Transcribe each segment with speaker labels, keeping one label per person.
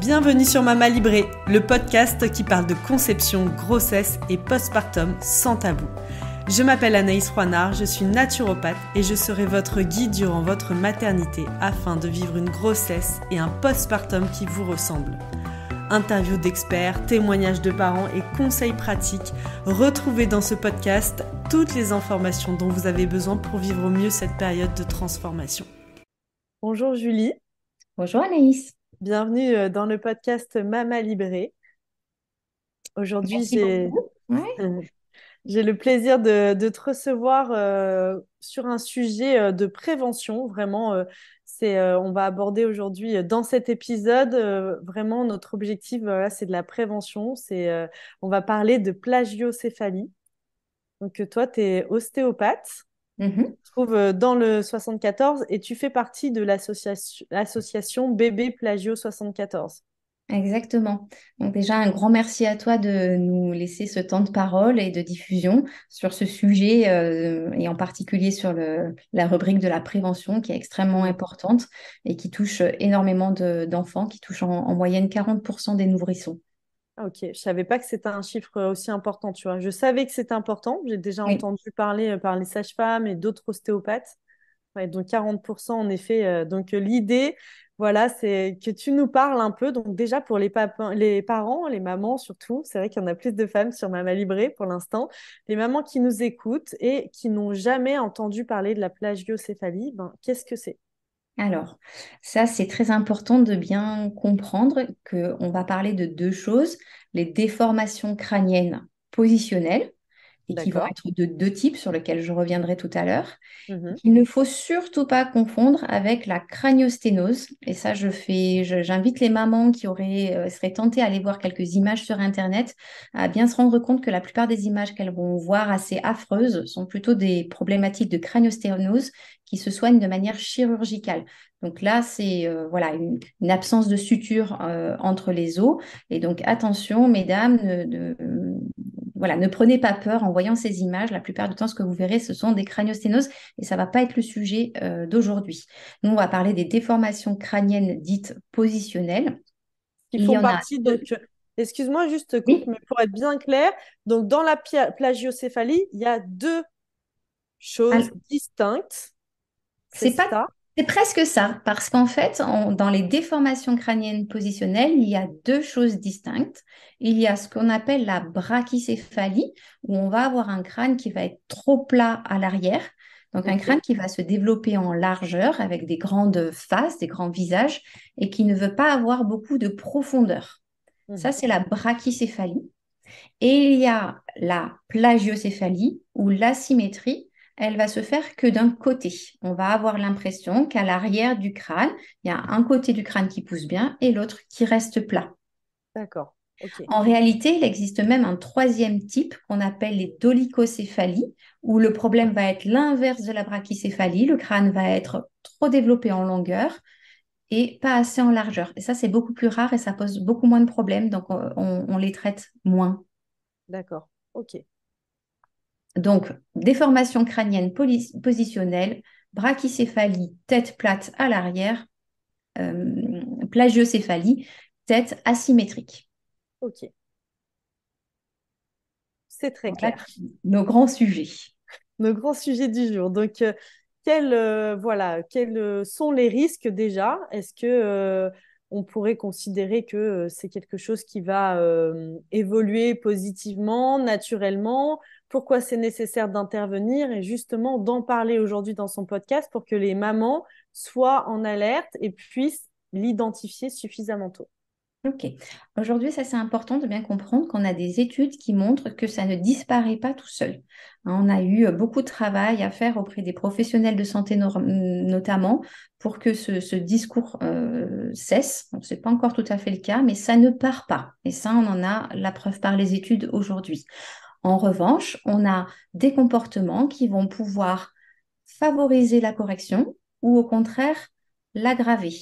Speaker 1: Bienvenue sur Mama Libré, le podcast qui parle de conception, grossesse et postpartum sans tabou. Je m'appelle Anaïs Roinard, je suis naturopathe et je serai votre guide durant votre maternité afin de vivre une grossesse et un postpartum qui vous ressemblent. Interviews d'experts, témoignages de parents et conseils pratiques, retrouvez dans ce podcast toutes les informations dont vous avez besoin pour vivre au mieux cette période de transformation. Bonjour Julie.
Speaker 2: Bonjour Anaïs.
Speaker 1: Bienvenue euh, dans le podcast Mama Libérée. Aujourd'hui, j'ai le plaisir de, te recevoir euh, sur un sujet euh, de prévention. Vraiment, c'est, on va aborder aujourd'hui dans cet épisode vraiment notre objectif, c'est de la prévention. C'est, on va parler de plagiocéphalie. Donc toi, tu es ostéopathe. Mm trouve euh, dans le 74 et tu fais partie de l'association Bébé Plagio 74.
Speaker 2: Exactement. Donc déjà, un grand merci à toi de nous laisser ce temps de parole et de diffusion sur ce sujet euh, et en particulier sur le, la rubrique de la prévention qui est extrêmement importante et qui touche énormément d'enfants, qui touche en, en moyenne 40% des nourrissons.
Speaker 1: Ah, ok, je savais pas que c'était un chiffre euh, aussi important, tu vois. Je savais que c'était important. J'ai déjà entendu parler euh, par les sages-femmes et d'autres ostéopathes. donc 40% en effet. Euh, donc l'idée, voilà, c'est que tu nous parles un peu. Donc déjà pour les, les parents, les mamans surtout, c'est vrai qu'il y en a plus de femmes sur Mama Libré pour l'instant. Les mamans qui nous écoutent et qui n'ont jamais entendu parler de la plagiocéphalie, ben, qu'est-ce que c'est?
Speaker 2: Alors, ça, c'est très important de bien comprendre qu'on va parler de deux choses, les déformations crâniennes positionnelles, et qui vont être de deux types sur lesquels je reviendrai tout à l'heure. Mmh Il ne faut surtout pas confondre avec la craniosténose. Et ça, je fais, j'invite les mamans qui auraient, euh, seraient tentées à aller voir quelques images sur Internet à bien se rendre compte que la plupart des images qu'elles vont voir assez affreuses sont plutôt des problématiques de craniosténose qui se soignent de manière chirurgicale. Donc là, c'est euh, voilà une, absence de suture euh, entre les os. Et donc attention, mesdames, ne, voilà, ne prenez pas peur en voyant ces images. La plupart du temps, ce que vous verrez, ce sont des craniosténoses et ça ne va pas être le sujet euh, d'aujourd'hui. Nous, on va parler des déformations crâniennes dites positionnelles.
Speaker 1: Qui font partie de... Excuse-moi juste, mais pour être bien clair, donc dans la plagiocéphalie, il y a deux choses distinctes
Speaker 2: c'est pas. C'est presque ça, parce qu'en fait, dans les déformations crâniennes positionnelles, il y a deux choses distinctes. Il y a ce qu'on appelle la brachycéphalie, où on va avoir un crâne qui va être trop plat à l'arrière, donc un crâne qui va se développer en largeur avec des grandes faces, des grands visages, et qui ne veut pas avoir beaucoup de profondeur. Ça, mhm. c'est la brachycéphalie. Et il y a la plagiocéphalie, ou l'asymétrie, elle va se faire que d'un côté. On va avoir l'impression qu'à l'arrière du crâne, il y a un côté du crâne qui pousse bien et l'autre qui reste plat.
Speaker 1: D'accord.
Speaker 2: En réalité, il existe même un troisième type qu'on appelle les dolicocéphalies, où le problème va être l'inverse de la brachycéphalie. Le crâne va être trop développé en longueur et pas assez en largeur. Et ça, c'est beaucoup plus rare et ça pose beaucoup moins de problèmes, donc on, on les traite moins.
Speaker 1: D'accord. Ok.
Speaker 2: Donc, déformation crânienne positionnelle, brachycéphalie, tête plate à l'arrière, euh, plagiocéphalie, tête asymétrique.
Speaker 1: Ok. C'est très clair.
Speaker 2: nos grands sujets.
Speaker 1: Nos grands sujets du jour. Donc, euh, quels, euh, voilà, quels sont les risques déjà? Est-ce que on pourrait considérer que c'est quelque chose qui va évoluer positivement, naturellement? Pourquoi c'est nécessaire d'intervenir et justement d'en parler aujourd'hui dans son podcast pour que les mamans soient en alerte et puissent l'identifier suffisamment tôt.
Speaker 2: Ok. Aujourd'hui, ça c'est important de bien comprendre qu'on a des études qui montrent que ça ne disparaît pas tout seul. Hein, on a eu beaucoup de travail à faire auprès des professionnels de santé notamment pour que ce, discours euh, cesse. Ce n'est pas encore tout à fait le cas, mais ça ne part pas. Et ça, on en a la preuve par les études aujourd'hui. En revanche, on a des comportements qui vont pouvoir favoriser la correction ou au contraire l'aggraver.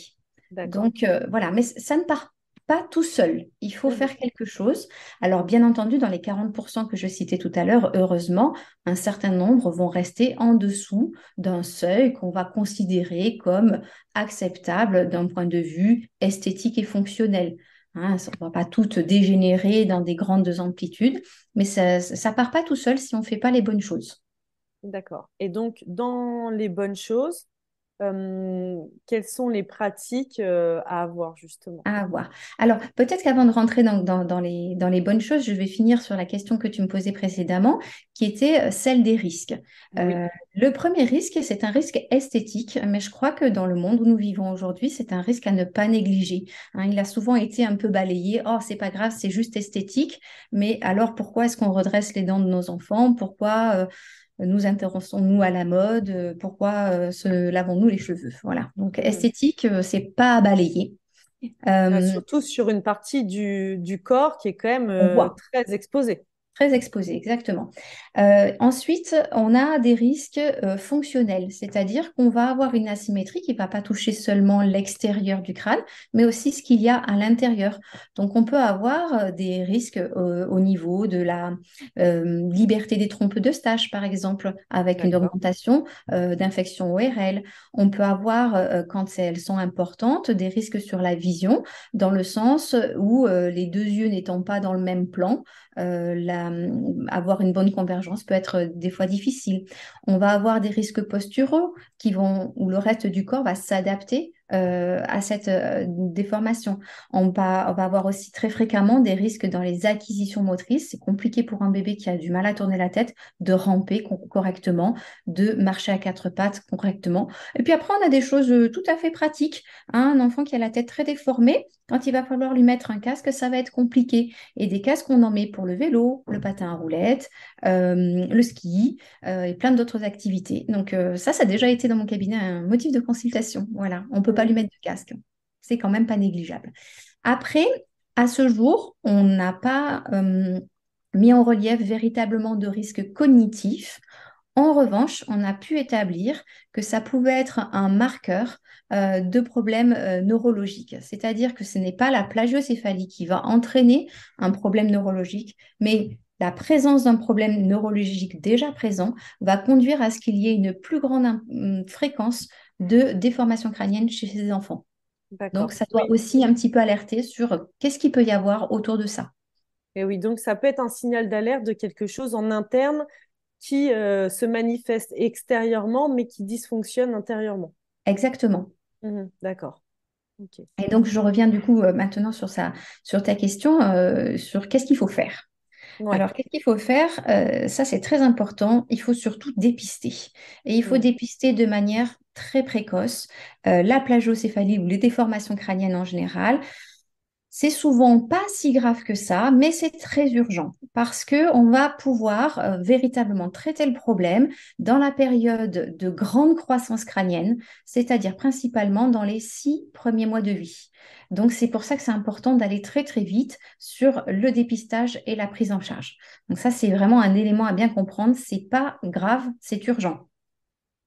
Speaker 2: Donc euh, voilà, mais ça ne part pas tout seul. Il faut faire quelque chose. Alors, bien entendu, dans les 40% que je citais tout à l'heure, heureusement, un certain nombre vont rester en dessous d'un seuil qu'on va considérer comme acceptable d'un point de vue esthétique et fonctionnel. Hein, ne va pas tout dégénérer dans des grandes amplitudes, mais ça ne part pas tout seul si on ne fait pas les bonnes choses.
Speaker 1: D'accord. Et donc, dans les bonnes choses, euh, quelles sont les pratiques euh, à avoir justement?
Speaker 2: À avoir. Alors, peut-être qu'avant de rentrer dans, dans, les, dans les bonnes choses, je vais finir sur la question que tu me posais précédemment, qui était euh, celle des risques. le premier risque, c'est un risque esthétique, mais je crois que dans le monde où nous vivons aujourd'hui, c'est un risque à ne pas négliger. Hein. il a souvent été un peu balayé. Oh, c'est pas grave, c'est juste esthétique. Mais alors, pourquoi est-ce qu'on redresse les dents de nos enfants? Pourquoi nous intéressons-nous à la mode, euh, pourquoi euh, se lavons-nous les cheveux? Voilà. Donc esthétique, euh, c'est pas à balayer.
Speaker 1: Surtout sur une partie du, du, corps qui est quand même très exposée.
Speaker 2: Très exposé, exactement. Euh, ensuite, on a des risques euh, fonctionnels, c'est-à-dire qu'on va avoir une asymétrie qui ne va pas toucher seulement l'extérieur du crâne, mais aussi ce qu'il y a à l'intérieur. Donc, on peut avoir euh, des risques au niveau de la liberté des trompes de stage, par exemple, avec une augmentation d'infection ORL. On peut avoir, quand elles sont importantes, des risques sur la vision, dans le sens où les deux yeux n'étant pas dans le même plan, la avoir une bonne convergence peut être euh, des fois difficile. On va avoir des risques posturaux qui vont, où le reste du corps va s'adapter euh, à cette euh, déformation. On va, avoir aussi très fréquemment des risques dans les acquisitions motrices. C'est compliqué pour un bébé qui a du mal à tourner la tête de ramper correctement, de marcher à quatre pattes correctement. Et puis après, on a des choses euh, tout à fait pratiques. Hein. Un enfant qui a la tête très déformée, quand il va falloir lui mettre un casque, ça va être compliqué. Et des casques, on en met pour le vélo, le patin à roulettes, le ski et plein d'autres activités. Donc ça, ça a déjà été dans mon cabinet un motif de consultation. Voilà, on peut pas lui mettre de casque. C'est quand même pas négligeable. Après, à ce jour, on n'a pas euh, mis en relief véritablement de risques cognitifs. En revanche, on a pu établir que ça pouvait être un marqueur euh, de problèmes euh, neurologiques. C'est-à-dire que ce n'est pas la plagiocéphalie qui va entraîner un problème neurologique, mais la présence d'un problème neurologique déjà présent va conduire à ce qu'il y ait une plus grande fréquence de déformation crânienne chez ces enfants. Donc, ça doit aussi un petit peu alerter sur qu'est-ce qu'il peut y avoir autour de ça.
Speaker 1: Et oui, donc ça peut être un signal d'alerte de quelque chose en interne qui euh, se manifeste extérieurement, mais qui dysfonctionne intérieurement.
Speaker 2: Exactement.
Speaker 1: Mmh d'accord.
Speaker 2: Et donc, je reviens du coup euh, maintenant sur, ça, sur ta question, euh, sur qu'est-ce qu'il faut faire. Alors, qu'est-ce qu'il faut faire euh, Ça, c'est très important. Il faut surtout dépister. Et il faut dépister de manière très précoce euh, la plagiocéphalie ou les déformations crâniennes en général. C'est souvent pas si grave que ça, mais c'est très urgent parce que on va pouvoir euh, véritablement traiter le problème dans la période de grande croissance crânienne, c'est-à-dire principalement dans les six premiers mois de vie. Donc, c'est pour ça que c'est important d'aller très, très vite sur le dépistage et la prise en charge. Donc, ça, c'est vraiment un élément à bien comprendre. C'est pas grave, c'est urgent.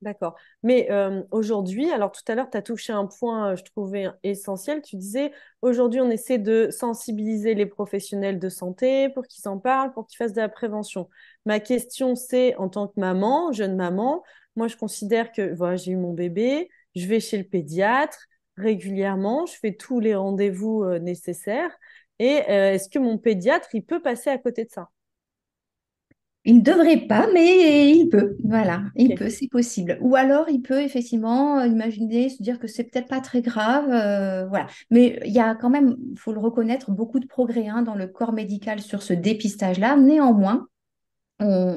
Speaker 1: D'accord. Mais euh, aujourd'hui, alors tout à l'heure, tu as touché un point, euh, je trouvais essentiel. Tu disais, aujourd'hui, on essaie de sensibiliser les professionnels de santé pour qu'ils en parlent, pour qu'ils fassent de la prévention. Ma question, c'est, en tant que maman, jeune maman, moi, je considère que voilà, j'ai eu mon bébé, je vais chez le pédiatre, régulièrement, je fais tous les rendez-vous euh, nécessaires. Et est-ce que mon pédiatre, il peut passer à côté de ça?
Speaker 2: Il ne devrait pas, mais il peut. Voilà, il peut, c'est possible. Ou alors, il peut effectivement euh, imaginer, se dire que c'est peut-être pas très grave. voilà. Mais il y a quand même, il faut le reconnaître, beaucoup de progrès hein, dans le corps médical sur ce dépistage-là. Néanmoins,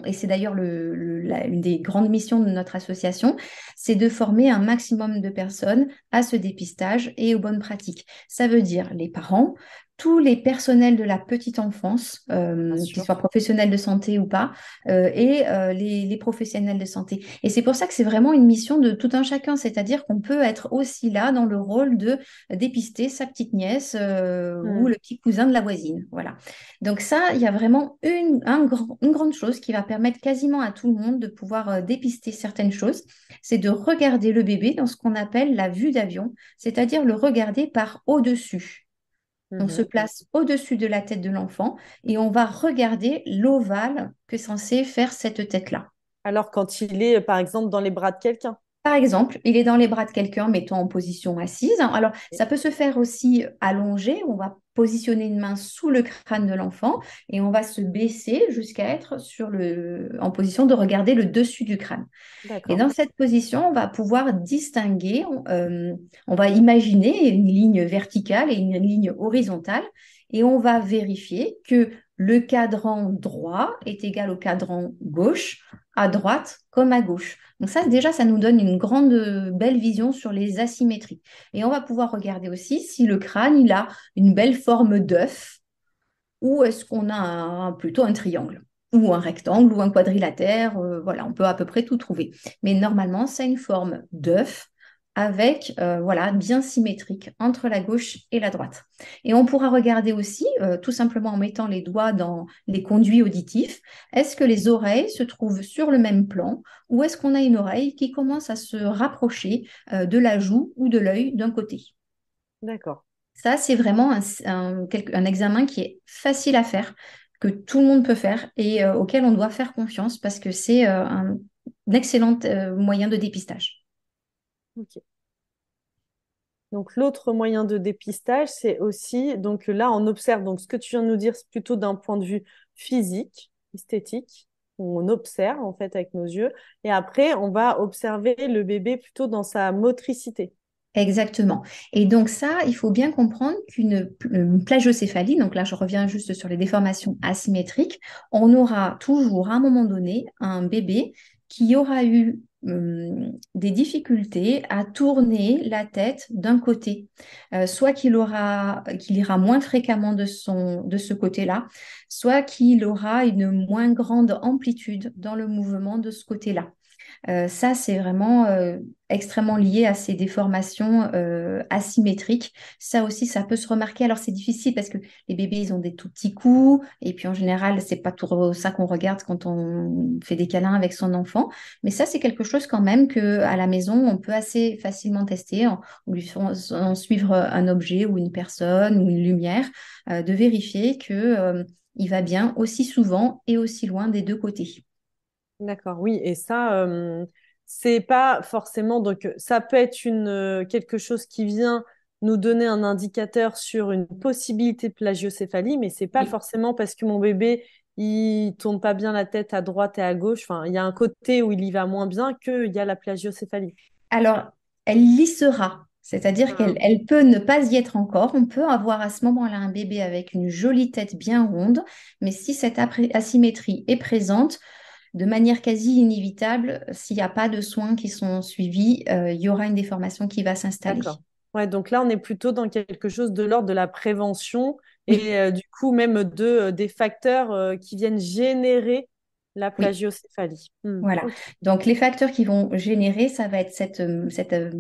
Speaker 2: et c'est d'ailleurs une des grandes missions de notre association, c'est de former un maximum de personnes à ce dépistage et aux bonnes pratiques. Ça veut dire les parents, tous les personnels de la petite enfance, euh, qu'ils soient professionnels de santé ou pas, euh, et euh, les, professionnels de santé. Et c'est pour ça que c'est vraiment une mission de tout un chacun, c'est-à-dire qu'on peut être aussi là dans le rôle de dépister sa petite nièce ou mmh. le petit cousin de la voisine. Voilà. Donc ça, il y a vraiment une, une grande chose qui va permettre quasiment à tout le monde de pouvoir dépister certaines choses, c'est de regarder le bébé dans ce qu'on appelle la vue d'avion, c'est-à-dire le regarder par au-dessus. On se mhm. place au-dessus de la tête de l'enfant et on va regarder l'ovale que censé faire cette tête-là.
Speaker 1: Alors quand il est, par exemple, dans les bras de quelqu'un
Speaker 2: par exemple, il est dans les bras de quelqu'un, mettons en position assise. Alors, ça peut se faire aussi allongé. On va positionner une main sous le crâne de l'enfant et on va se baisser jusqu'à être sur le, en position de regarder le dessus du crâne. Et dans cette position, on va pouvoir distinguer, euh, on va imaginer une ligne verticale et une ligne horizontale et on va vérifier que le cadran droit est égal au cadran gauche, à droite comme à gauche. Donc ça, déjà, ça nous donne une grande, belle vision sur les asymétries. Et on va pouvoir regarder aussi si le crâne, il a une belle forme d'œuf ou est-ce qu'on a plutôt un triangle ou un rectangle ou un quadrilatère. Euh, voilà, on peut à peu près tout trouver. Mais normalement, a une forme d'œuf avec, euh, voilà, bien symétrique entre la gauche et la droite. Et on pourra regarder aussi, euh, tout simplement en mettant les doigts dans les conduits auditifs, est-ce que les oreilles se trouvent sur le même plan ou est-ce qu'on a une oreille qui commence à se rapprocher euh, de la joue ou de l'œil d'un côté?
Speaker 1: D'accord.
Speaker 2: Ça, c'est vraiment un, un, examen qui est facile à faire, que tout le monde peut faire et auquel on doit faire confiance parce que c'est un, un excellent moyen de dépistage.
Speaker 1: Donc l'autre moyen de dépistage, c'est aussi, donc là on observe, donc ce que tu viens de nous dire, c'est plutôt d'un point de vue physique, esthétique, on observe en fait avec nos yeux, et après on va observer le bébé plutôt dans sa motricité.
Speaker 2: Exactement. Et donc ça, il faut bien comprendre qu'une plagiocéphalie, donc là je reviens juste sur les déformations asymétriques, on aura toujours à un moment donné un bébé qui aura eu Hum, des difficultés à tourner la tête d'un côté, euh, soit qu'il aura qu'il ira moins fréquemment de son de ce côté-là, soit qu'il aura une moins grande amplitude dans le mouvement de ce côté-là. Euh, ça, c'est vraiment euh, extrêmement lié à ces déformations euh, asymétriques. Ça aussi, ça peut se remarquer. Alors, c'est difficile parce que les bébés, ils ont des tout petits coups. Et puis, en général, c'est pas tout ça qu'on regarde quand on fait des câlins avec son enfant. Mais ça, c'est quelque chose quand même que à la maison, on peut assez facilement tester en, lui faisant suivre un objet ou une personne ou une lumière, de vérifier que il va bien aussi souvent et aussi loin des deux côtés.
Speaker 1: D'accord, oui. Et ça, euh, c'est pas forcément. Donc, ça peut être une, quelque chose qui vient nous donner un indicateur sur une possibilité de plagiocéphalie, mais c'est pas forcément parce que mon bébé il tourne pas bien la tête à droite et à gauche. Enfin, il y a un côté où il y va moins bien qu'il y a la plagiocéphalie.
Speaker 2: Alors, elle y sera. C'est-à-dire ah. qu'elle elle peut ne pas y être encore. On peut avoir à ce moment-là un bébé avec une jolie tête bien ronde, mais si cette asymétrie est présente, de manière quasi inévitable, s'il n'y a pas de soins qui sont suivis, euh, il y aura une déformation qui va s'installer.
Speaker 1: Ouais, donc là, on est plutôt dans quelque chose de l'ordre de la prévention et euh, du coup même de, euh, des facteurs qui viennent générer la plagiocéphalie.
Speaker 2: Hmm. Voilà. Donc, les facteurs qui vont générer, ça va être cette, euh, cette euh,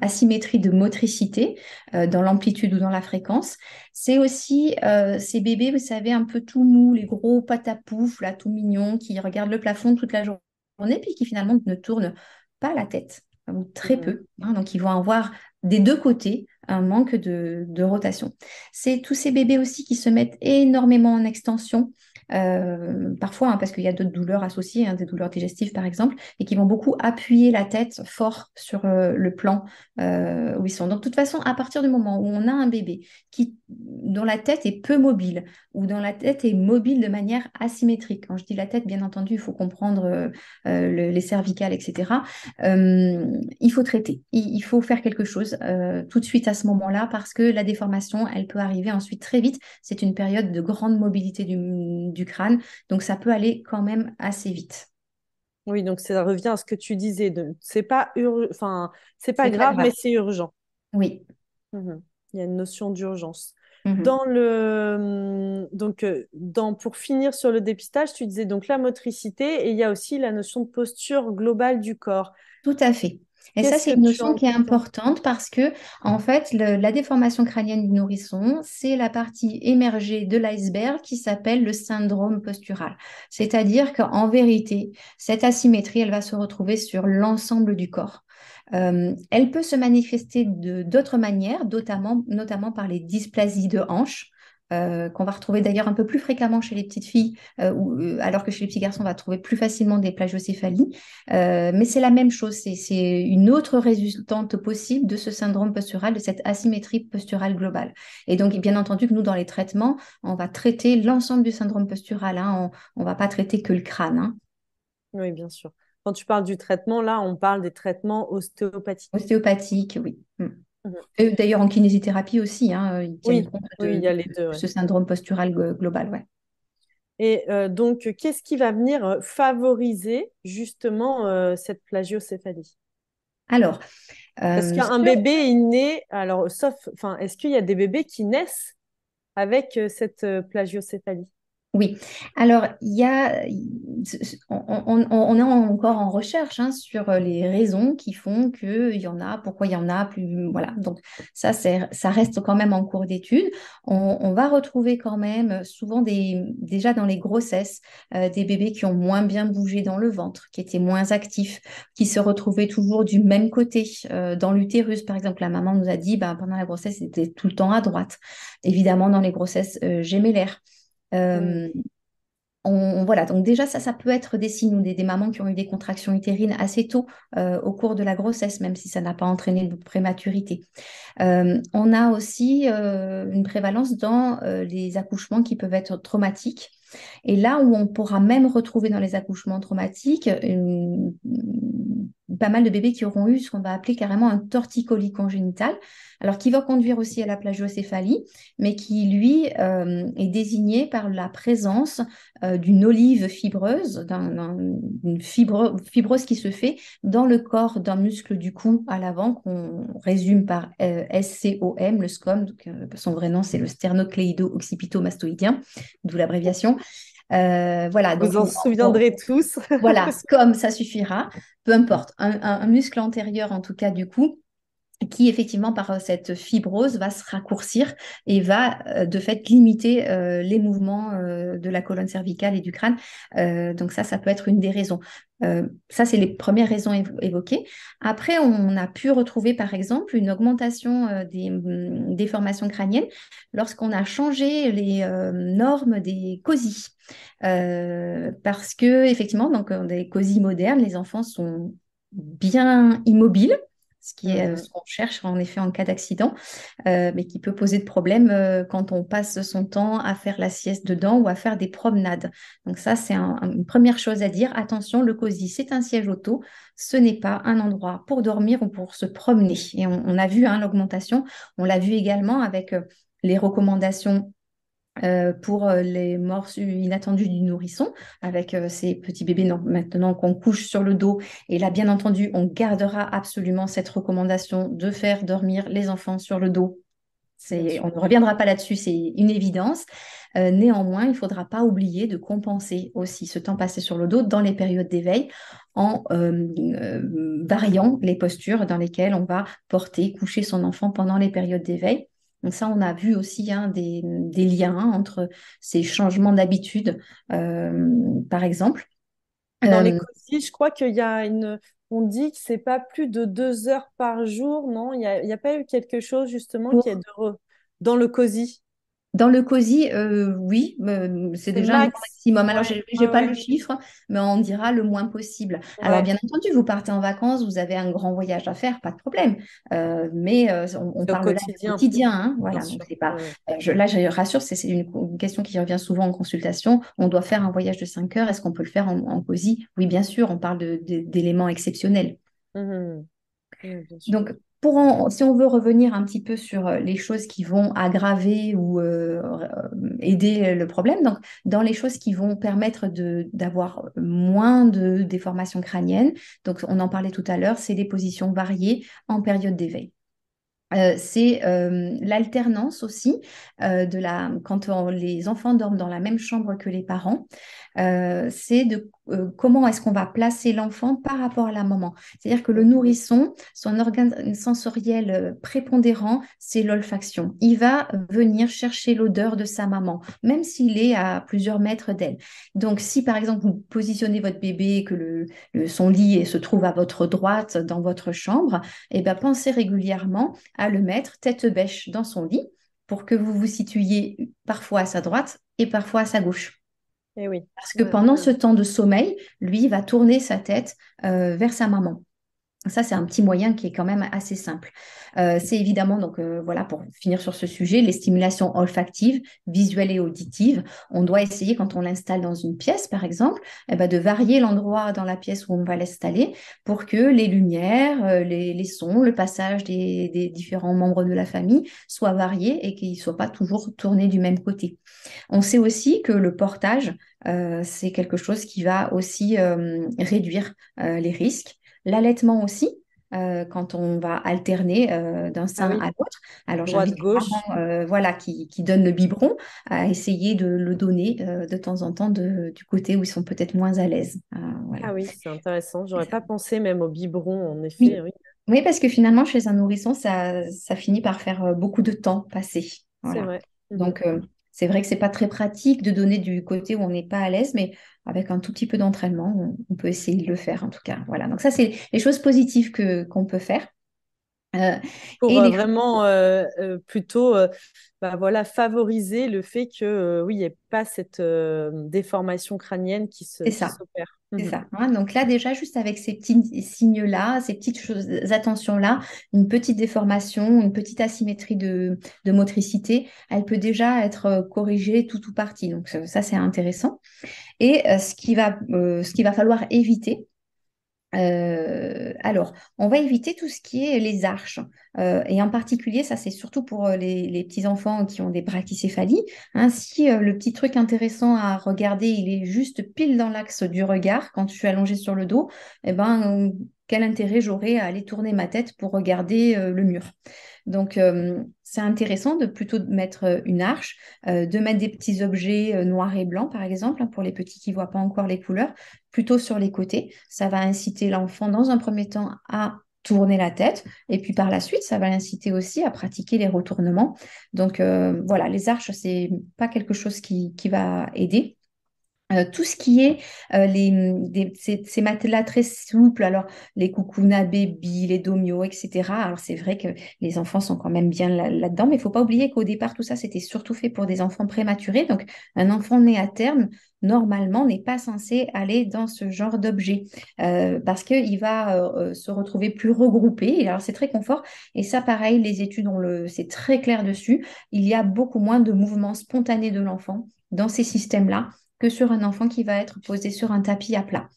Speaker 2: asymétrie de motricité euh, dans l'amplitude ou dans la fréquence. C'est aussi ces bébés, vous savez, un peu tout mous, les gros patapouf, là, tout mignons, qui regardent le plafond toute la journée, puis qui finalement ne tournent pas la tête, ou très hmm. peu. Hein. donc, ils vont avoir des deux côtés un manque de, de rotation. C'est tous ces bébés aussi qui se mettent énormément en extension. Euh, parfois hein, parce qu'il y a d'autres douleurs associées, hein, des douleurs digestives par exemple, et qui vont beaucoup appuyer la tête fort sur euh, le plan euh, où ils sont. Donc de toute façon, à partir du moment où on a un bébé qui, dont la tête est peu mobile, ou dont la tête est mobile de manière asymétrique, quand je dis la tête, bien entendu, il faut comprendre les cervicales, etc., il faut traiter, il, faut faire quelque chose tout de suite à ce moment-là, parce que la déformation, elle peut arriver ensuite très vite. C'est une période de grande mobilité du du crâne. Donc ça peut aller quand même assez vite.
Speaker 1: Oui, donc ça revient à ce que tu disais. De... C'est pas, enfin, c'est pas, grave, mais c'est urgent.
Speaker 2: Oui.
Speaker 1: Mhm. Il y a une notion d'urgence. Mhm. Dans le donc euh, dans pour finir sur le dépistage, tu disais donc la motricité et il y a aussi la notion de posture globale du corps.
Speaker 2: Tout à fait. Et ça, c'est une notion qui est importante parce que, en fait, la déformation crânienne du nourrisson, c'est la partie émergée de l'iceberg qui s'appelle le syndrome postural. C'est-à-dire qu'en vérité, cette asymétrie, elle va se retrouver sur l'ensemble du corps. Euh, elle peut se manifester de d'autres manières, notamment, notamment par les dysplasies de hanches. Euh, qu'on va retrouver d'ailleurs un peu plus fréquemment chez les petites filles, euh, euh, alors que chez les petits garçons, on va trouver plus facilement des plagiocéphalies. mais c'est la même chose, c'est une autre résultante possible de ce syndrome postural, de cette asymétrie posturale globale. Et donc, bien entendu que nous, dans les traitements, on va traiter l'ensemble du syndrome postural, hein. on ne va pas traiter que le crâne. Hein.
Speaker 1: Oui, bien sûr. Quand tu parles du traitement, là, on parle des traitements ostéopathiques.
Speaker 2: Ostéopathiques, oui. Mm. Mhm. D'ailleurs, en kinésithérapie aussi, hein,
Speaker 1: il oui, il y a les deux,
Speaker 2: ce syndrome postural global. Ouais.
Speaker 1: Et euh, donc, qu'est-ce qui va venir euh, favoriser justement euh, cette plagiocéphalie?
Speaker 2: Alors,
Speaker 1: est-ce qu'un bébé est né Alors, sauf, enfin, est-ce qu'il y a des bébés qui naissent avec cette plagiocéphalie?
Speaker 2: Oui, alors il y a, on, est encore en recherche hein, sur les raisons qui font qu'il y en a, pourquoi il y en a, plus voilà. Donc ça, ça reste quand même en cours d'étude. On, va retrouver quand même souvent des, déjà dans les grossesses euh, des bébés qui ont moins bien bougé dans le ventre, qui étaient moins actifs, qui se retrouvaient toujours du même côté euh, dans l'utérus. Par exemple, la maman nous a dit, ben, pendant la grossesse, c'était tout le temps à droite. Évidemment, dans les grossesses euh, gémellaires. Euh, on, voilà, donc déjà ça, ça peut être des signes des, des mamans qui ont eu des contractions utérines assez tôt euh, au cours de la grossesse, même si ça n'a pas entraîné de prématurité. Euh, on a aussi une prévalence dans les accouchements qui peuvent être traumatiques. Et là où on pourra même retrouver dans les accouchements traumatiques pas mal de bébés qui auront eu ce qu'on va appeler carrément un torticolis congénital, alors qui va conduire aussi à la plagiocéphalie, mais qui lui euh, est désigné par la présence euh, d'une olive fibreuse, d'une fibreuse qui se fait dans le corps d'un muscle du cou à l'avant qu'on résume par euh, SCOM, le SCOM, son vrai nom c'est le sternocléido-occipito-mastoïdien, d'où l'abréviation.
Speaker 1: Euh, voilà. Vous en souviendrez tous.
Speaker 2: voilà, comme ça suffira, peu importe. Un, muscle antérieur, en tout cas, du coup, qui effectivement par cette fibrose va se raccourcir et va euh, de fait limiter euh, les mouvements de la colonne cervicale et du crâne. donc ça, ça peut être une des raisons. ça, c'est les premières raisons évoquées. Après, on a pu retrouver par exemple une augmentation des mm, déformations crâniennes lorsqu'on a changé les normes des COSI. Euh, parce que effectivement, donc des cosy modernes, les enfants sont bien immobiles, ce qui est ce qu'on cherche en effet en cas d'accident, euh, mais qui peut poser de problèmes euh, quand on passe son temps à faire la sieste dedans ou à faire des promenades. Donc ça, c'est une première chose à dire. Attention, le cosy, c'est un siège auto, ce n'est pas un endroit pour dormir ou pour se promener. Et on, a vu hein, l'augmentation, on l'a vu également avec les recommandations euh, pour euh, les morts inattendues du nourrisson, avec euh, ces petits bébés maintenant qu'on couche sur le dos. Et là, bien entendu, on gardera absolument cette recommandation de faire dormir les enfants sur le dos. On ne reviendra pas là-dessus, c'est une évidence. néanmoins, il ne faudra pas oublier de compenser aussi ce temps passé sur le dos dans les périodes d'éveil en variant les postures dans lesquelles on va porter, coucher son enfant pendant les périodes d'éveil. Donc ça, on a vu aussi hein, des, liens entre ces changements d'habitude, euh, par exemple.
Speaker 1: Dans les euh, COSI, je crois qu'il y a une... On dit que c'est pas plus de deux heures par jour, non? Il n'y a, a, pas eu quelque chose justement qui est de dans le COSI
Speaker 2: dans le COSI, euh, oui, c'est déjà un maximum. Alors, je n'ai pas le chiffre, mais on dira le moins possible. Alors, bien entendu, vous partez en vacances, vous avez un grand voyage à faire, pas de problème. Euh, mais euh, on, parle quotidien. quotidien. Hein, voilà, pas, je, là, je rassure, c'est une, question qui revient souvent en consultation. On doit faire un voyage de 5 heures. Est-ce qu'on peut le faire en, COSI Oui, bien sûr, on parle d'éléments exceptionnels. Mmh Donc, si on veut revenir un petit peu sur euh, les choses qui vont aggraver ou euh, aider le problème, donc dans les choses qui vont permettre d'avoir moins de déformations crâniennes, donc on en parlait tout à l'heure, c'est les positions variées en période d'éveil. Euh, c'est l'alternance aussi de la quand les enfants dorment dans la même chambre que les parents, c'est de euh, comment est-ce qu'on va placer l'enfant par rapport à la maman. C'est-à-dire que le nourrisson, son organe sensoriel euh, prépondérant, c'est l'olfaction. Il va venir chercher l'odeur de sa maman, même s'il est à plusieurs mètres d'elle. Donc, si par exemple vous positionnez votre bébé que son lit se trouve à votre droite dans votre chambre, eh bien, pensez régulièrement à le mettre tête bêche dans son lit pour que vous vous situiez parfois à sa droite et parfois à sa gauche.
Speaker 1: Eh.
Speaker 2: Parce que pendant ce temps de sommeil, lui va tourner sa tête euh, vers sa maman. Ça, c'est un petit moyen qui est quand même assez simple. Euh, c'est évidemment, donc euh, voilà, pour finir sur ce sujet, les stimulations olfactives, visuelles et auditives. On doit essayer, quand on l'installe dans une pièce, par exemple, eh ben, de varier l'endroit dans la pièce où on va l'installer pour que les lumières, euh, les, sons, le passage des, des, différents membres de la famille soient variés et qu'ils ne soient pas toujours tournés du même côté. On sait aussi que le portage, c'est quelque chose qui va aussi réduire les risques. L'allaitement aussi, euh, quand on va alterner euh, d'un sein ah à l'autre. Alors j'invite gauche. Euh, voilà, qui, qui donne le biberon à essayer de le donner de temps en temps de, du côté où ils sont peut-être moins à l'aise.
Speaker 1: Ah oui, c'est intéressant. J'aurais pas pensé même au biberon, en effet.
Speaker 2: Oui. oui. parce que finalement, chez un nourrisson, ça, ça finit par faire beaucoup de temps passé.
Speaker 1: C'est vrai.
Speaker 2: Donc, c'est vrai que c'est pas très pratique de donner du côté où on n'est pas à l'aise, mais avec un tout petit peu d'entraînement, on, peut essayer de le faire en tout cas. Voilà. Donc ça, c'est les choses positives qu'on peut faire.
Speaker 1: Euh, Pour euh, vraiment euh, plutôt bah, voilà, favoriser le fait que oui, il n'y ait pas cette déformation crânienne qui s'opère.
Speaker 2: C'est mmh ça. Hein. donc là, déjà, juste avec ces petits signes-là, ces petites choses, attentions-là, une petite déformation, une petite asymétrie de, motricité, elle peut déjà être euh, corrigée tout ou partie. Donc ça, c'est intéressant. Et euh, ce, qui va, euh, ce qu'il va falloir éviter, euh, alors, on va éviter tout ce qui est les arches. Euh, et en particulier, ça c'est surtout pour euh, les, petits-enfants qui ont des brachycéphalies. Hein. si le petit truc intéressant à regarder, il est juste pile dans l'axe du regard quand je suis allongée sur le dos, eh ben, quel intérêt j'aurais à aller tourner ma tête pour regarder le mur? Donc, euh, c'est intéressant de plutôt mettre euh, une arche, euh, de mettre des petits objets noirs et blancs, par exemple, hein, pour les petits qui ne voient pas encore les couleurs, plutôt sur les côtés. Ça va inciter l'enfant, dans un premier temps, à tourner la tête. Et puis par la suite, ça va l'inciter aussi à pratiquer les retournements. Donc voilà, les arches, c'est pas quelque chose qui va aider. Euh, tout ce qui est euh, les, ces, matelas très souples, alors les Kukuna Baby, les Domio, etc. Alors c'est vrai que les enfants sont quand même bien là-dedans, mais il faut pas oublier qu'au départ, tout ça, c'était surtout fait pour des enfants prématurés. Donc un enfant né à terme, normalement, n'est pas censé aller dans ce genre d'objet euh, parce qu'il va se retrouver plus regroupé. alors c'est très confort. Et ça, pareil, les études, le, c'est très clair dessus. Il y a beaucoup moins de mouvements spontanés de l'enfant dans ces systèmes-là que sur un enfant qui va être posé sur un tapis à plat.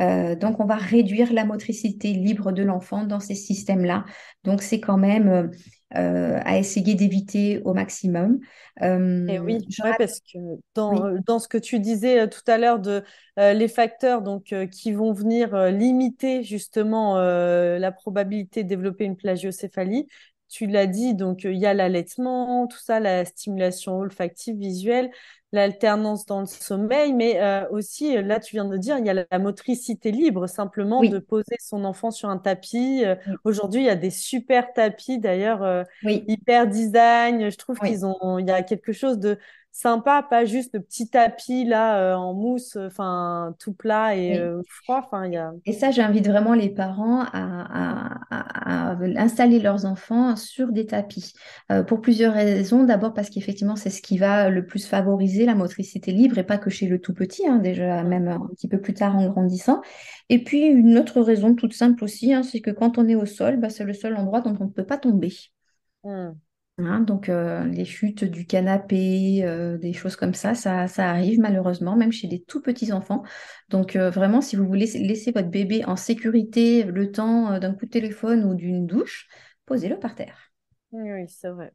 Speaker 2: Euh, donc, on va réduire la motricité libre de l'enfant dans ces systèmes-là. Donc, c'est quand même euh, euh, à essayer d'éviter au maximum.
Speaker 1: Et oui, parce que dans, dans, ce que tu disais tout à l'heure de les facteurs donc, qui vont venir limiter justement la probabilité de développer une plagiocéphalie, tu l'as dit, donc il y a l'allaitement, tout ça, la stimulation olfactive, visuelle, l'alternance dans le sommeil, mais euh, aussi, euh, là, tu viens de dire, il y a la motricité libre, simplement de poser son enfant sur un tapis. Euh, aujourd'hui, il y a des super tapis, d'ailleurs, hyper design. Je trouve qu'ils ont, il y a quelque chose de sympa, pas juste le petit tapis là en mousse, enfin tout plat et froid. Enfin, il y a...
Speaker 2: Et ça, j'invite vraiment les parents à, à, installer leurs enfants sur des tapis pour plusieurs raisons. D'abord parce qu'effectivement, c'est ce qui va le plus favoriser la motricité libre et pas que chez le tout petit, hein, déjà même un petit peu plus tard en grandissant. Et puis une autre raison toute simple aussi, hein, c'est que quand on est au sol, bah, c'est le seul endroit dont on ne peut pas tomber. Mmh. Hein, donc euh, les chutes du canapé, euh, des choses comme ça, ça, arrive malheureusement, même chez des tout petits enfants. Donc euh, vraiment, si vous voulez laisser votre bébé en sécurité le temps d'un coup de téléphone ou d'une douche, posez-le par terre.
Speaker 1: Oui, c'est vrai.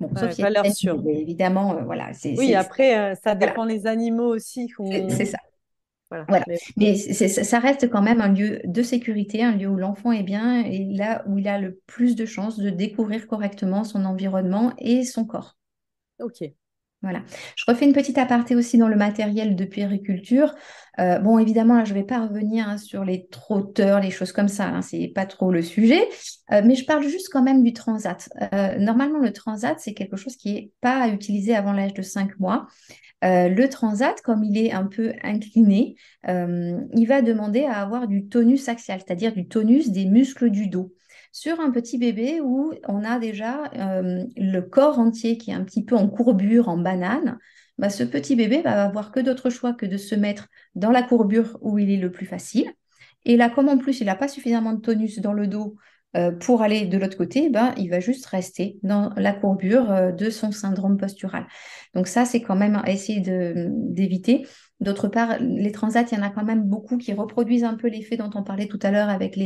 Speaker 2: Bon, sauf si valeur sûre. Évidemment, voilà.
Speaker 1: Oui, après, ça dépend les animaux aussi.
Speaker 2: C'est ça. Voilà. Mais, ça reste quand même un lieu de sécurité, un lieu où l'enfant est bien et là où il a le plus de chances de découvrir correctement son environnement et son corps.
Speaker 1: Ok.
Speaker 2: Voilà. Je refais une petite aparté aussi dans le matériel de puériculture. Euh, bon, évidemment, là, je ne vais pas revenir hein, sur les trotteurs, les choses comme ça, hein, ce n'est pas trop le sujet, euh, mais je parle juste quand même du transat. Euh, normalement, le transat, c'est quelque chose qui n'est pas à utiliser avant l'âge de 5 mois. Le transat, comme il est un peu incliné, il va demander à avoir du tonus axial, c'est-à-dire du tonus des muscles du dos sur un petit bébé où on a déjà euh, le corps entier qui est un petit peu en courbure, en banane, bah, ce petit bébé va avoir que d'autres choix que de se mettre dans la courbure où il est le plus facile. Et là, comme en plus il n'a pas suffisamment de tonus dans le dos euh, pour aller de l'autre côté, ben, il va juste rester dans la courbure euh, de son syndrome postural. Donc ça, c'est quand même à essayer d'éviter. D'autre part, les transats, il y en a quand même beaucoup qui reproduisent un peu l'effet dont on parlait tout à l'heure avec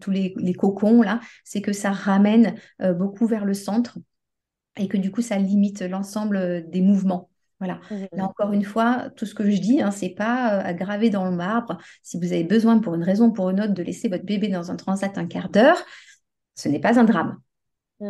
Speaker 2: tous les, cocons, là. C'est que ça ramène euh, beaucoup vers le centre et que du coup, ça limite l'ensemble des mouvements. Voilà. Mmh Là encore une fois, tout ce que je dis, hein, c'est pas euh, à graver dans le marbre. Si vous avez besoin pour une raison ou pour une autre de laisser votre bébé dans un transat un quart d'heure, ce n'est pas un drame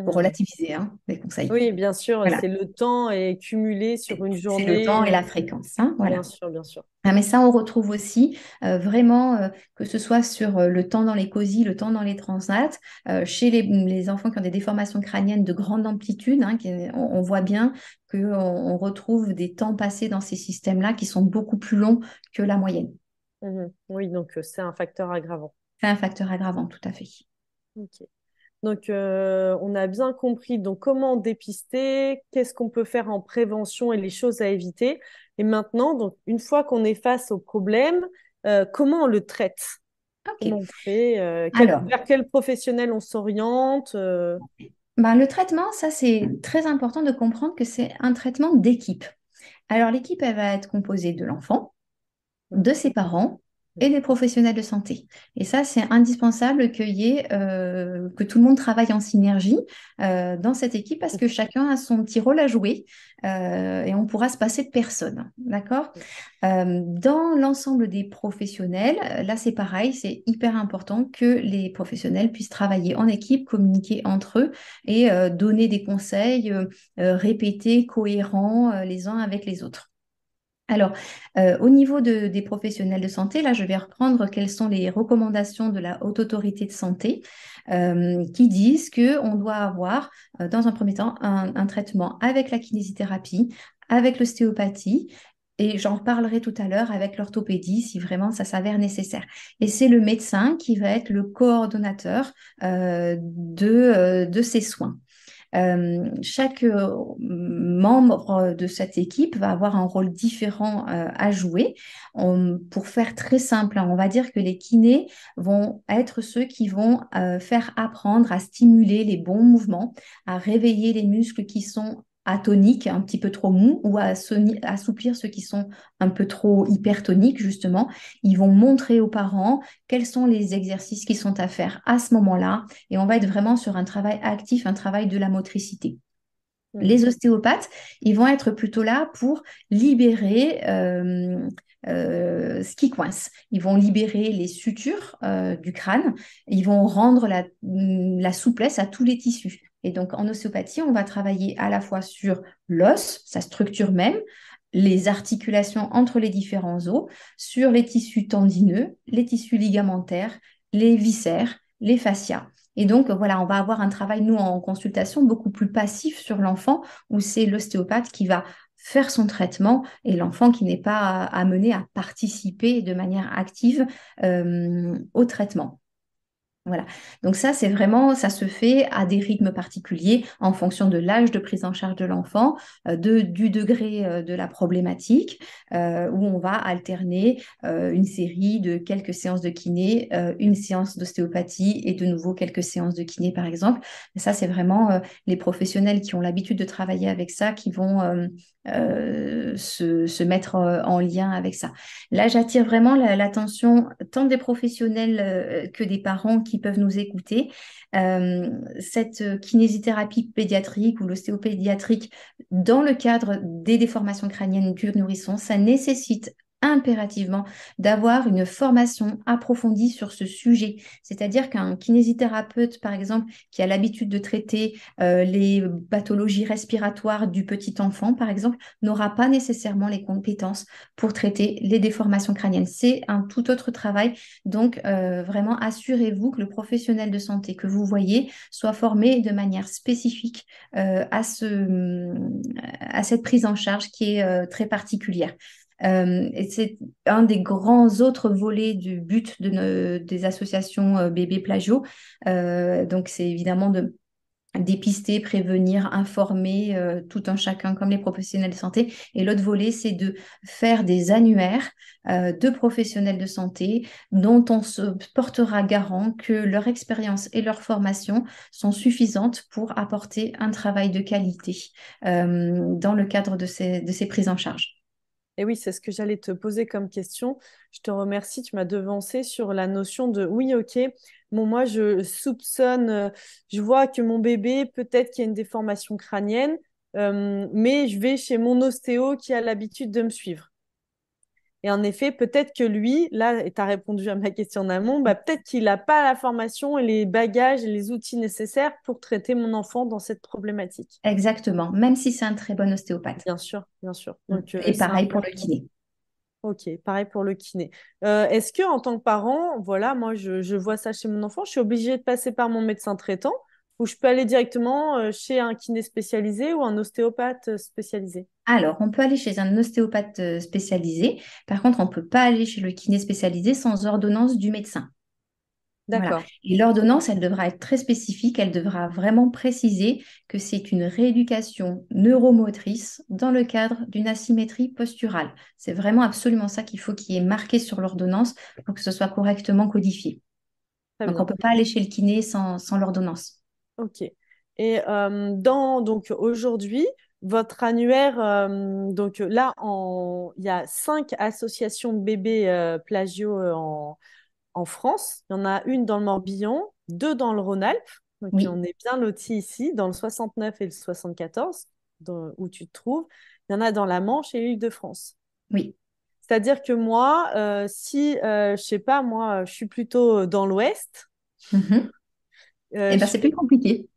Speaker 2: pour mmh relativiser hein, les conseils.
Speaker 1: Oui, bien sûr, c'est le temps cumulé sur une journée.
Speaker 2: C'est le temps et la fréquence. Hein, voilà.
Speaker 1: Bien sûr, bien sûr.
Speaker 2: Ah, mais ça, on retrouve aussi euh, vraiment, euh, que ce soit sur euh, le temps dans les COSI, le temps dans les transats, chez les, enfants qui ont des déformations crâniennes de grande amplitude, hein, on, voit bien qu'on on retrouve des temps passés dans ces systèmes-là qui sont beaucoup plus longs que la moyenne.
Speaker 1: Mmh oui, donc c'est un facteur aggravant.
Speaker 2: C'est un facteur aggravant, tout à fait.
Speaker 1: Ok. Donc, euh, on a bien compris donc comment dépister, qu'est-ce qu'on peut faire en prévention et les choses à éviter. Et maintenant, donc, une fois qu'on est face au problème, euh, comment on le traite? Comment on fait euh, Vers quel professionnel on s'oriente
Speaker 2: ben, Le traitement, ça, c'est très important de comprendre que c'est un traitement d'équipe. Alors, l'équipe, elle va être composée de l'enfant, de ses parents, et des professionnels de santé. Et ça, c'est indispensable qu'il y ait, euh, que tout le monde travaille en synergie euh, dans cette équipe parce que chacun a son petit rôle à jouer euh, et on pourra se passer de personne. D'accord? Dans l'ensemble des professionnels, là, c'est pareil, c'est hyper important que les professionnels puissent travailler en équipe, communiquer entre eux et donner des conseils répétés, cohérents les uns avec les autres. Alors, euh, au niveau des professionnels de santé, là, je vais reprendre quelles sont les recommandations de la Haute Autorité de Santé euh, qui disent qu'on doit avoir, euh, dans un premier temps, un, traitement avec la kinésithérapie, avec l'ostéopathie et j'en reparlerai tout à l'heure avec l'orthopédie si vraiment ça s'avère nécessaire. Et c'est le médecin qui va être le coordonnateur de, de ces soins. Euh, chaque euh, membre de cette équipe va avoir un rôle différent euh, à jouer. pour faire très simple, hein, on va dire que les kinés vont être ceux qui vont faire apprendre à stimuler les bons mouvements, à réveiller les muscles qui sont atoniques, un petit peu trop mous, ou à assouplir ceux qui sont un peu trop hypertoniques, justement. Ils vont montrer aux parents quels sont les exercices qui sont à faire à ce moment-là, et on va être vraiment sur un travail actif, un travail de la motricité. Mmh. Les ostéopathes, ils vont être plutôt là pour libérer euh, euh, ce qui coince. Ils vont libérer les sutures euh, du crâne, ils vont rendre la souplesse à tous les tissus. Et donc, en ostéopathie, on va travailler à la fois sur l'os, sa structure même, les articulations entre les différents os, sur les tissus tendineux, les tissus ligamentaires, les viscères, les fascias. Et donc, voilà, on va avoir un travail, nous, en consultation, beaucoup plus passif sur l'enfant, où c'est l'ostéopathe qui va faire son traitement et l'enfant qui n'est pas amené à participer de manière active euh, au traitement. Voilà. Donc ça, c'est vraiment, ça se fait à des rythmes particuliers en fonction de l'âge de prise en charge de l'enfant, euh, de, du degré euh, de la problématique, euh, où on va alterner une série de quelques séances de kiné, une séance d'ostéopathie et de nouveau quelques séances de kiné, par exemple. Ça, c'est vraiment les professionnels qui ont l'habitude de travailler avec ça qui vont se, se, mettre en lien avec ça. Là, j'attire vraiment l'attention tant des professionnels que des parents qui peuvent nous écouter. Euh, cette kinésithérapie pédiatrique ou l'ostéopédiatrique dans le cadre des déformations crâniennes du nourrisson, ça nécessite impérativement d'avoir une formation approfondie sur ce sujet. C'est-à-dire qu'un kinésithérapeute, par exemple, qui a l'habitude de traiter euh, les pathologies respiratoires du petit enfant, par exemple, n'aura pas nécessairement les compétences pour traiter les déformations crâniennes. C'est un tout autre travail. Donc, euh, vraiment, assurez-vous que le professionnel de santé que vous voyez soit formé de manière spécifique euh, à, ce, à cette prise en charge qui est très particulière. Euh, c'est un des grands autres volets du but de des associations euh, bébés. Euh, donc, c'est évidemment de dépister, prévenir, informer tout un chacun comme les professionnels de santé. Et l'autre volet, c'est de faire des annuaires de professionnels de santé dont on se portera garant que leur expérience et leur formation sont suffisantes pour apporter un travail de qualité dans le cadre de ces prises en charge.
Speaker 1: Et oui, c'est ce que j'allais te poser comme question. Je te remercie, tu m'as devancé sur la notion de oui, ok, bon, moi je soupçonne, euh, je vois que mon bébé, peut-être qu'il y a une déformation crânienne, euh, mais je vais chez mon ostéo qui a l'habitude de me suivre. Et en effet, peut-être que lui, là, tu as répondu à ma question en amont, bah, peut-être qu'il n'a pas la formation et les bagages et les outils nécessaires pour traiter mon enfant dans cette problématique.
Speaker 2: Exactement, même si c'est un très bon ostéopathe.
Speaker 1: Bien sûr, bien sûr.
Speaker 2: Mm. Euh, et pareil pour le kiné.
Speaker 1: Ok, pareil pour le kiné. Euh, est-ce que en tant que parent, voilà, moi je, je, vois ça chez mon enfant, je suis obligée de passer par mon médecin traitant ou je peux aller directement euh, chez un kiné spécialisé ou un ostéopathe spécialisé?
Speaker 2: Alors, on peut aller chez un ostéopathe euh, spécialisé. Par contre, on ne peut pas aller chez le kiné spécialisé sans ordonnance du médecin. D'accord. Et l'ordonnance, elle devra être très spécifique. Elle devra vraiment préciser que c'est une rééducation neuromotrice dans le cadre d'une asymétrie posturale. C'est vraiment absolument ça qu'il faut qu'il y ait marqué sur l'ordonnance pour que ce soit correctement codifié. donc, on ne peut pas aller chez le kiné sans, l'ordonnance.
Speaker 1: Ok. Et euh, dans, donc aujourd'hui, votre annuaire, euh, donc là, il y a cinq associations de bébés euh, plagio euh, en, France. Il y en a une dans le Morbihan, deux dans le Rhône-Alpes. Donc on est bien lotis ici, dans le 69 et le 74, où tu te trouves. Il y en a dans la Manche et l'île de France.
Speaker 2: Oui.
Speaker 1: C'est-à-dire que moi, si, je sais pas, moi, je suis plutôt dans l'Ouest.
Speaker 2: Mm-hmm. eh ben, c'est plus compliqué.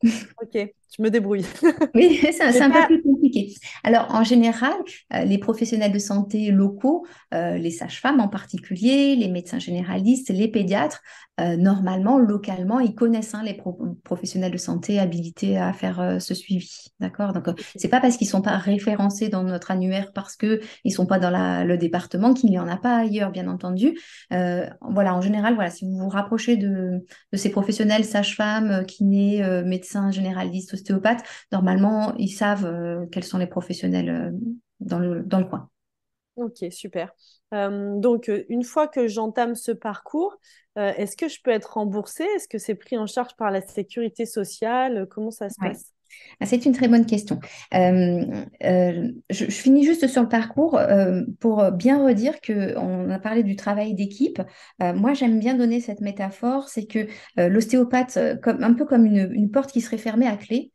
Speaker 1: Ok, je me débrouille.
Speaker 2: oui, c'est un, peu plus compliqué. Alors, en général, euh, les professionnels de santé locaux, euh, les sages-femmes en particulier, les médecins généralistes, les pédiatres, euh, normalement, localement, ils connaissent hein, les professionnels de santé habilités à faire ce suivi. D'accord? Donc, c'est pas parce qu'ils sont pas référencés dans notre annuaire parce qu'ils ne sont pas dans le département qu'il n'y en a pas ailleurs, bien entendu. voilà, en général, voilà, si vous vous rapprochez de, de ces professionnels, sages-femmes, kinés, médecins généralistes, ostéopathes, normalement, ils savent euh, quels sont les professionnels euh, dans, le, dans le coin.
Speaker 1: Ok, super. Euh, donc, une fois que j'entame ce parcours, est-ce que je peux être remboursée? Est-ce que c'est pris en charge par la sécurité sociale? Comment ça se passe?
Speaker 2: Ah, c'est une très bonne question. Euh, euh, je, finis juste sur le parcours euh, pour bien redire qu'on a parlé du travail d'équipe. moi, j'aime bien donner cette métaphore, c'est que l'ostéopathe, un peu comme une, porte qui serait fermée à clé,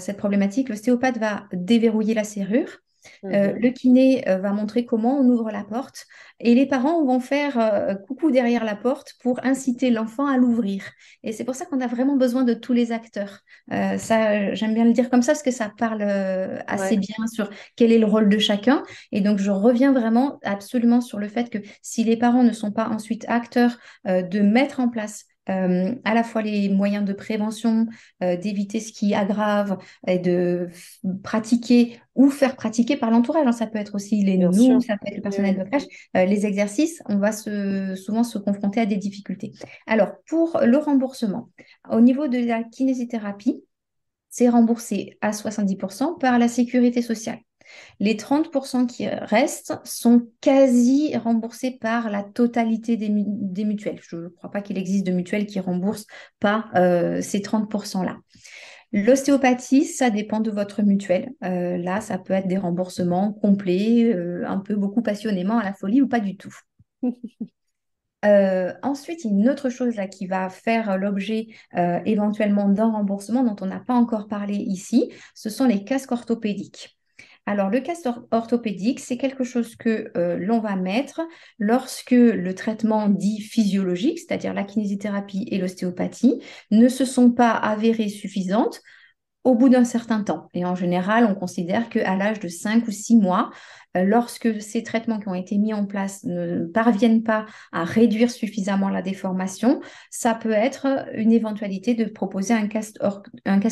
Speaker 2: cette problématique, l'ostéopathe va déverrouiller la serrure. Euh, mhm. le kiné euh, va montrer comment on ouvre la porte et les parents vont faire euh, coucou derrière la porte pour inciter l'enfant à l'ouvrir. Et c'est pour ça qu'on a vraiment besoin de tous les acteurs. ça, j'aime bien le dire comme ça parce que ça parle assez bien sur quel est le rôle de chacun. Et donc, je reviens vraiment absolument sur le fait que si les parents ne sont pas ensuite acteurs de mettre en place euh, à la fois les moyens de prévention, euh, d'éviter ce qui aggrave et de pratiquer ou faire pratiquer par l'entourage. Hein. Ça peut être aussi les nounous, ça peut être le personnel de crèche. Euh, les exercices, on va se, souvent se confronter à des difficultés. Alors, pour le remboursement, au niveau de la kinésithérapie, c'est remboursé à 70% par la sécurité sociale. Les 30% qui restent sont quasi remboursés par la totalité des, mutuelles. Je ne crois pas qu'il existe de mutuelles qui remboursent pas euh, ces 30%-là. L'ostéopathie, ça dépend de votre mutuelle. Euh, là, ça peut être des remboursements complets, euh, un peu beaucoup passionnément à la folie ou pas du tout. ensuite, une autre chose là qui va faire l'objet éventuellement d'un remboursement dont on n'a pas encore parlé ici, ce sont les casques orthopédiques. Alors, le casque orthopédique, c'est quelque chose que euh, l'on va mettre lorsque le traitement dit physiologique, c'est-à-dire la kinésithérapie et l'ostéopathie, ne se sont pas avérées suffisantes au bout d'un certain temps. Et en général, on considère qu'à l'âge de 5 ou 6 mois, lorsque ces traitements qui ont été mis en place ne parviennent pas à réduire suffisamment la déformation, ça peut être une éventualité de proposer un casque,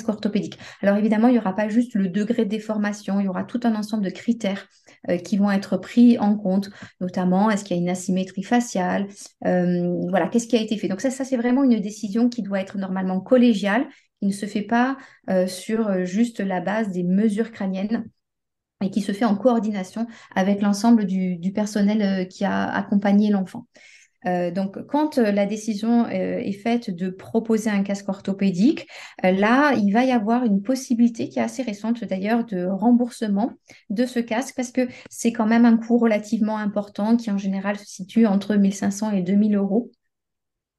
Speaker 2: orthopédique. Alors évidemment, il n'y aura pas juste le degré de déformation, il y aura tout un ensemble de critères euh, qui vont être pris en compte, notamment est-ce qu'il y a une asymétrie faciale, euh, voilà, qu'est-ce qui a été fait. Donc ça, ça c'est vraiment une décision qui doit être normalement collégiale qui ne se fait pas euh, sur euh, juste la base des mesures crâniennes et qui se fait en coordination avec l'ensemble du, personnel euh, qui a accompagné l'enfant. donc, quand la décision est faite de proposer un casque orthopédique, là, il va y avoir une possibilité qui est assez récente d'ailleurs de remboursement de ce casque parce que c'est quand même un coût relativement important qui en général se situe entre 1500 et 2000 euros.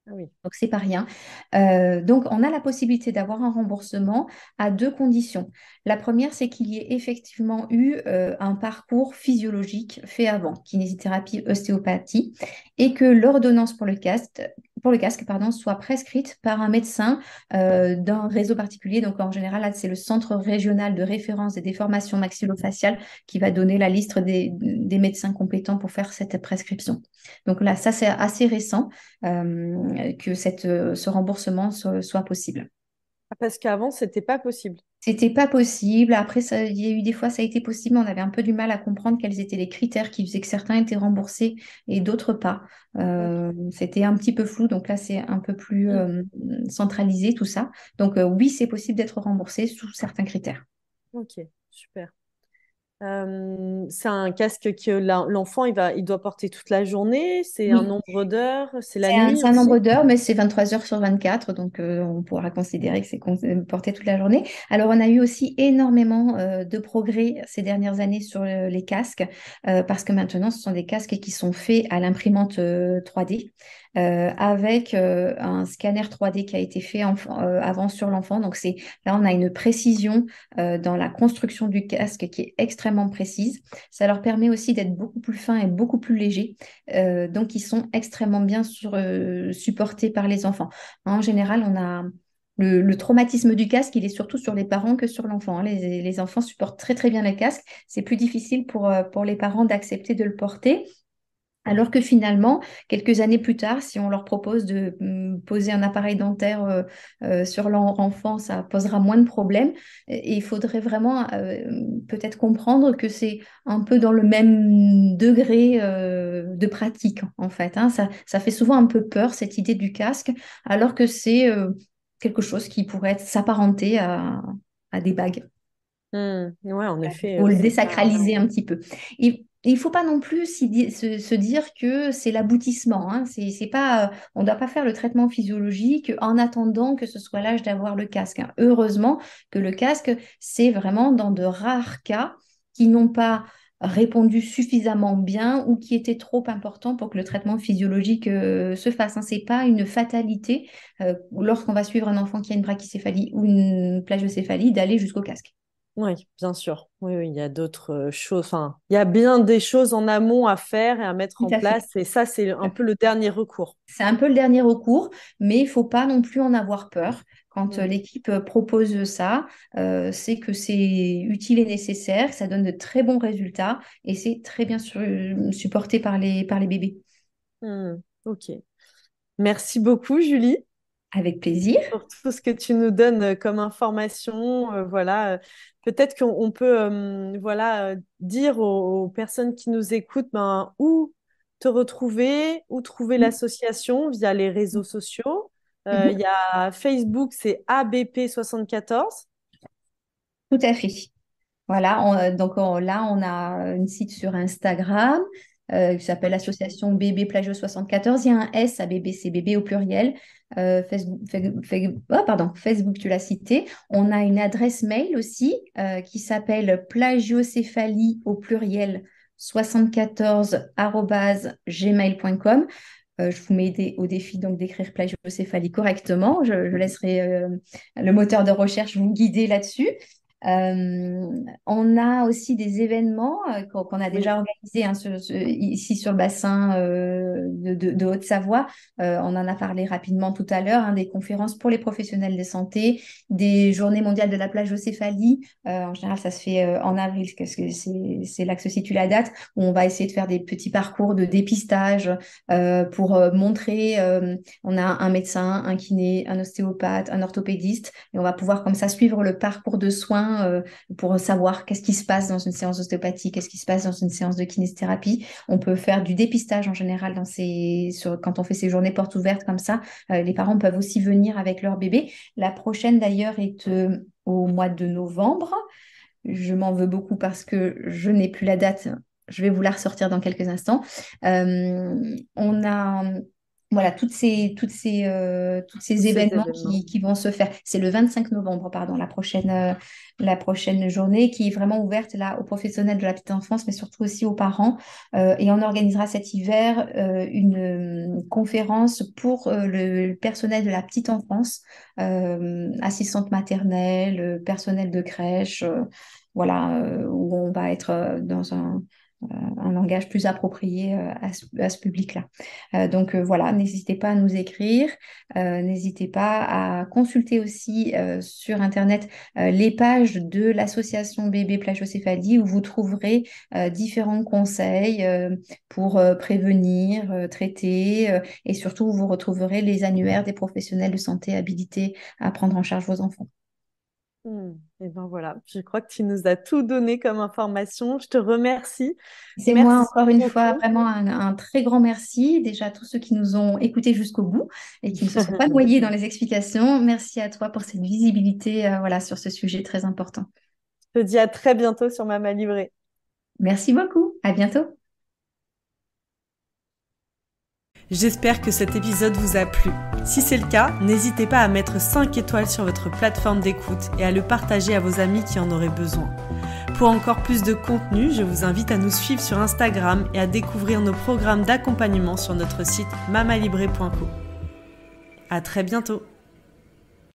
Speaker 2: Ah oui. Donc, c'est pas rien. Euh, donc, on a la possibilité d'avoir un remboursement à deux conditions. La première, c'est qu'il y ait effectivement eu euh, un parcours physiologique fait avant, kinésithérapie, ostéopathie, et que l'ordonnance pour le casque, pour le casque pardon, soit prescrite par un médecin euh, d'un réseau particulier. Donc, en général, c'est le Centre régional de référence des déformations maxillofaciales qui va donner la liste des, médecins compétents pour faire cette prescription. Donc là, ça, c'est assez récent que cette, euh, ce remboursement soit, possible.
Speaker 1: Ah, parce qu'avant, c'était pas possible.
Speaker 2: C'était pas possible. Après, il y a eu des fois, ça a été possible, mais on avait un peu du mal à comprendre quels étaient les critères qui faisaient que certains étaient remboursés et d'autres pas. Euh, c'était un petit peu flou, donc là, c'est un peu plus mm. euh, centralisé tout ça. Donc oui, c'est possible d'être remboursé sous certains critères.
Speaker 1: Ok, super. Euh, c'est un casque que l'enfant il va, il doit porter toute la journée. C'est un nombre d'heures. C'est la nuit.
Speaker 2: C'est un nombre d'heures, mais c'est 23 heures sur 24, donc euh, on pourra considérer que c'est porté toute la journée. Alors on a eu aussi énormément euh, de progrès ces dernières années sur les casques, parce que maintenant ce sont des casques qui sont faits à l'imprimante 3D. Euh, avec euh, un scanner 3D qui a été fait euh, avant sur l'enfant. Donc c'est là on a une précision dans la construction du casque qui est extrêmement précise. Ça leur permet aussi d'être beaucoup plus fins et beaucoup plus légers. donc ils sont extrêmement bien supportés par les enfants. En général, on a le, traumatisme du casque, il est surtout sur les parents que sur l'enfant. Hein. Les, enfants supportent très très bien les casques. C'est plus difficile pour les parents d'accepter de le porter. Alors que finalement, quelques années plus tard, si on leur propose de mm, poser un appareil dentaire euh, euh, sur leur enfant, ça posera moins de problèmes. Et il faudrait vraiment euh, peut-être comprendre que c'est un peu dans le même degré de pratique, en fait. Hein. Ça, fait souvent un peu peur, cette idée du casque, alors que c'est quelque chose qui pourrait s'apparenter à, des bagues.
Speaker 1: Mmh. ouais, en effet.
Speaker 2: Ou le désacraliser un petit peu il ne faut pas non plus se, dire que c'est l'aboutissement. Hein. On ne doit pas faire le traitement physiologique en attendant que ce soit l'âge d'avoir le casque. Hein. Heureusement que le casque, c'est vraiment dans de rares cas qui n'ont pas répondu suffisamment bien ou qui étaient trop importants pour que le traitement physiologique euh, se fasse. Hein. Ce n'est pas une fatalité euh, lorsqu'on va suivre un enfant qui a une brachycéphalie ou une plagiocéphalie d'aller jusqu'au casque.
Speaker 1: Oui, bien sûr. Oui, oui, il y a d'autres euh, choses. Enfin, il y a bien des choses en amont à faire et à mettre en place. Et ça, c'est un peu le dernier recours.
Speaker 2: C'est un peu le dernier recours, mais il ne faut pas non plus en avoir peur. Quand euh, l'équipe euh, propose ça, c'est que c'est utile et nécessaire, ça donne de très bons résultats et c'est très bien supporté par les, par les bébés.
Speaker 1: Mmh, ok. Merci beaucoup, Julie.
Speaker 2: Avec plaisir.
Speaker 1: Pour tout ce que tu nous donnes comme information. voilà peut-être qu'on peut euh, voilà, euh, dire aux, personnes qui nous écoutent ben, où te retrouver, où trouver l'association via les réseaux sociaux. Euh, mhm. Il y a Facebook, c'est ABP74.
Speaker 2: Tout à fait. Voilà, donc là, on a un site sur Instagram qui s'appelle Association Bébé Plagio 74. Il y a un S à bébé, c'est bébé au pluriel. Euh, Facebook, oh, pardon, Facebook, tu l'as cité. On a une adresse mail aussi euh, qui s'appelle plagiocéphalie au pluriel 74@gmail.com. Euh, je vous mets au défi donc d'écrire plagiocéphalie correctement. Je, laisserai le moteur de recherche vous guider là-dessus. On a aussi des événements qu'on a déjà organisés hein, ici sur le bassin de, Haute-Savoie. on en a parlé rapidement tout à l'heure, hein, des conférences pour les professionnels de santé, des journées mondiales de la plagiocéphalie. en général, ça se fait en avril, parce que c'est là que se situe la date, où on va essayer de faire des petits parcours de dépistage pour montrer, on a un médecin, un kiné, un ostéopathe, un orthopédiste, et on va pouvoir comme ça suivre le parcours de soins euh, pour savoir qu'est-ce qui se passe dans une séance d'ostéopathie, qu'est-ce qui se passe dans une séance de kinésithérapie. On peut faire du dépistage en général quand on fait ces journées portes ouvertes comme ça. Euh, les parents peuvent aussi venir avec leur bébé. La prochaine d'ailleurs est euh, au mois de novembre. Je m'en veux beaucoup parce que je n'ai plus la date. Je vais vous la ressortir dans quelques instants. on a voilà, toutes ces, toutes ces, euh, toutes ces événements, Qui, vont se faire. C'est le 25 novembre, pardon, la prochaine, euh, la prochaine journée qui est vraiment ouverte là aux professionnels de la petite enfance, mais surtout aussi aux parents. Euh, et on organisera cet hiver une conférence pour le personnel de la petite enfance, assistante maternelle, personnel de crèche, voilà, où on va être dans un un langage plus approprié euh, à ce, public-là. Euh, donc euh, voilà, n'hésitez pas à nous écrire, n'hésitez pas à consulter aussi sur Internet les pages de l'association Bébé Plagiocéphalie où vous trouverez différents conseils pour prévenir, traiter et surtout vous retrouverez les annuaires des professionnels de santé habilités à prendre en charge vos enfants.
Speaker 1: Hmm. Et ben voilà, je crois que tu nous as tout donné comme information. Je te remercie.
Speaker 2: C'est moi encore une fois vraiment un, très grand merci déjà à tous ceux qui nous ont écoutés jusqu'au bout et qui ne se sont pas noyés dans les explications. Merci à toi pour cette visibilité euh, voilà, sur ce sujet très important.
Speaker 1: Je te dis à très bientôt sur Mama Livrée.
Speaker 2: Merci beaucoup. À bientôt.
Speaker 1: J'espère que cet épisode vous a plu. Si c'est le cas, n'hésitez pas à mettre 5 étoiles sur votre plateforme d'écoute et à le partager à vos amis qui en auraient besoin. Pour encore plus de contenu, je vous invite à nous suivre sur Instagram et à découvrir nos programmes d'accompagnement sur notre site mamalibré.co. À très bientôt!